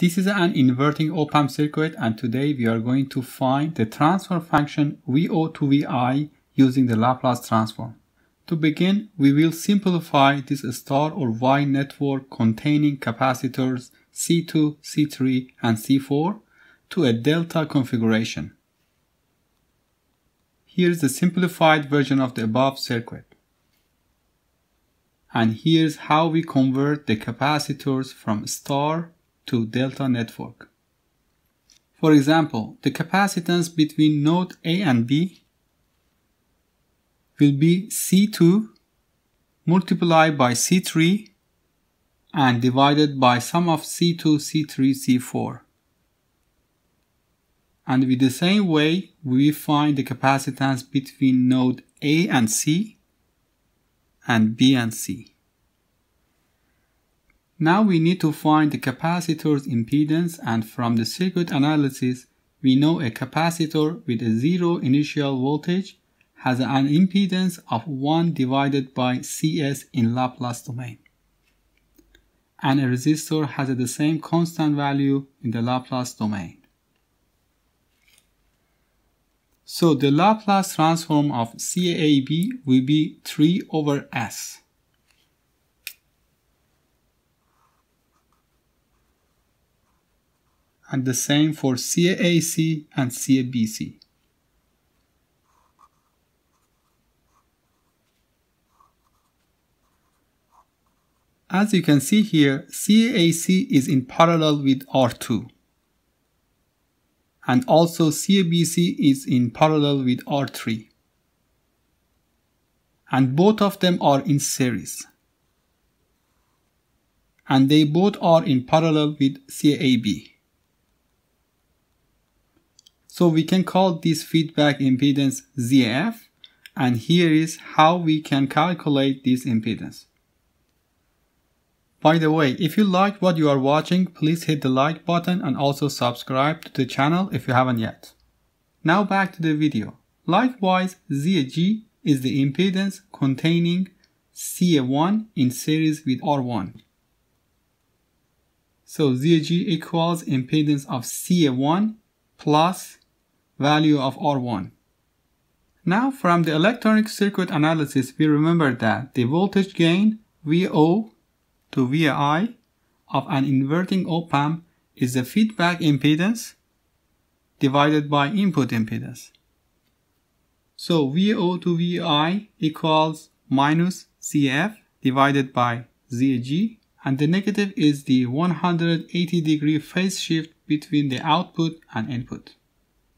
This is an inverting op-amp circuit and today we are going to find the transfer function VO to VI using the Laplace transform. To begin, we will simplify this star or Y network containing capacitors C2, C3 and C4 to a delta configuration. Here's the simplified version of the above circuit. And here's how we convert the capacitors from star to delta network. For example, the capacitance between node A and B will be C2 multiplied by C3 and divided by sum of C2, C3, C4. And with the same way, we find the capacitance between node A and C and B and C. Now we need to find the capacitor's impedance and from the circuit analysis we know a capacitor with a zero initial voltage has an impedance of 1 divided by Cs in Laplace domain. And a resistor has the same constant value in the Laplace domain. So the Laplace transform of CAB will be 3 over S. and the same for CAC and CABC. As you can see here, CAC is in parallel with R2 and also CABC is in parallel with R3 and both of them are in series and they both are in parallel with CAB. So we can call this feedback impedance ZF and here is how we can calculate this impedance. By the way, if you liked what you are watching, please hit the like button and also subscribe to the channel if you haven't yet. Now back to the video. Likewise, ZG is the impedance containing CA1 in series with R1. So ZG equals impedance of CA1 plus value of R1. Now from the electronic circuit analysis, we remember that the voltage gain VO to VI of an inverting op-amp is the feedback impedance divided by input impedance. So VO to VI equals minus ZF divided by ZG and the negative is the 180 degree phase shift between the output and input.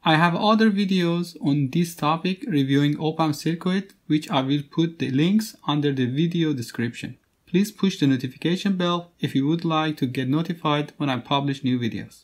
I have other videos on this topic reviewing op-amp circuit which I will put the links under the video description. Please push the notification bell if you would like to get notified when I publish new videos.